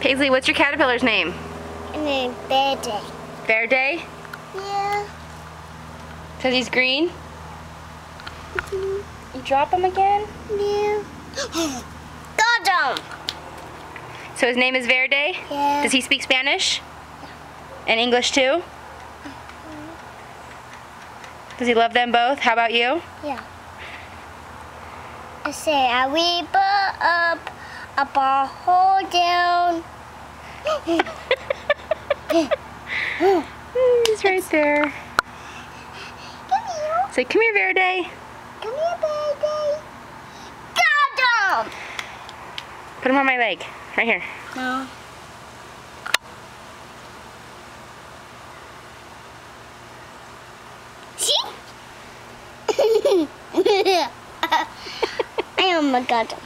Paisley, what's your caterpillar's name? And then Betty. Verde? Yeah. Because he's green? Mm-hmm. You drop him again? Yeah. Got him. So his name is Verde? Yeah. Does he speak Spanish? Yeah. And English too? Mm-hmm. Does he love them both? How about you? Yeah. I say a weep up, up a hole down. Mm, he's right there. Come here. Say, come here, Verde. Come here, baby. Got him. Put him on my leg. Right here. No. See? I am a got him.